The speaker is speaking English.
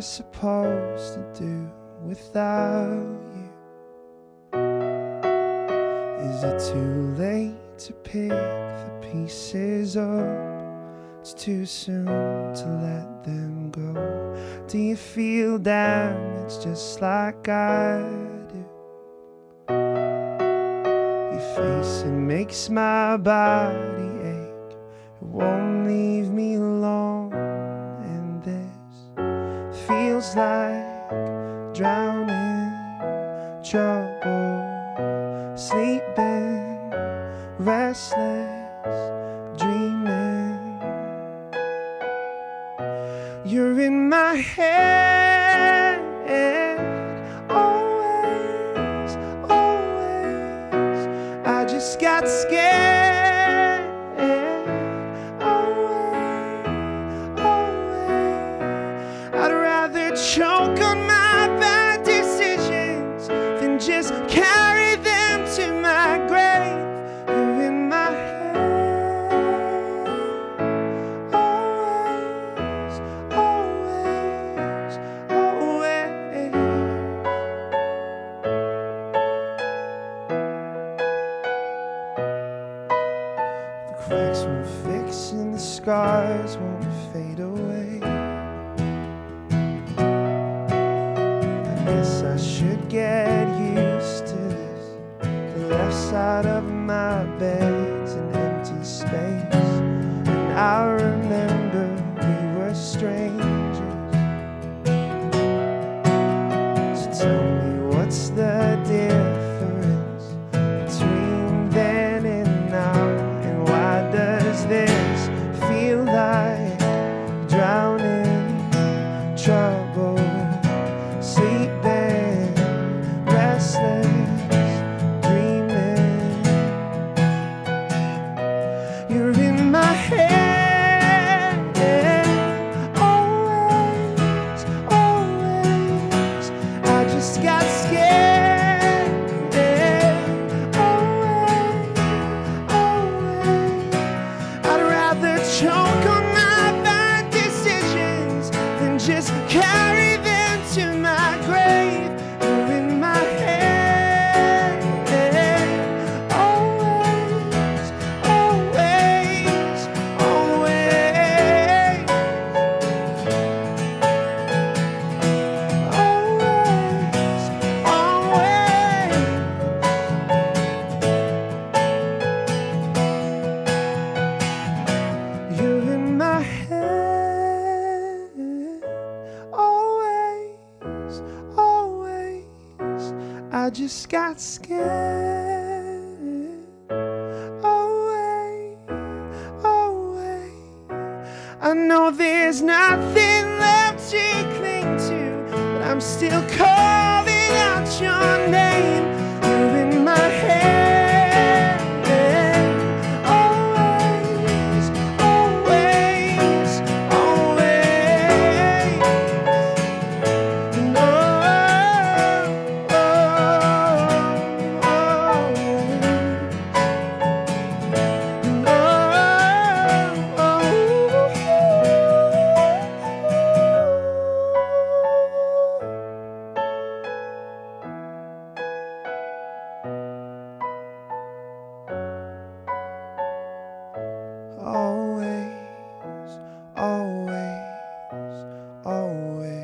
supposed to do without you? Is it too late to pick the pieces up? It's too soon to let them go. Do you feel damaged just like I do? Your face, it makes my body ache. It won't feels like drowning, trouble, sleeping, restless, dreaming. You're in my head, always, always. I just got scared, choke on my bad decisions than just carry them to my grave. You're in my head, always, always, always. The cracks won't fix and the scars won't fade away. Guess I should get used to this. The left side of my bed's an empty space. And I remember we were strangers. So tell me what's the difference between then and now? And why does this feel like drowning, trouble, rather just got scared, oh, away, away. Oh, I know there's nothing left to cling to, but I'm still calling out your away.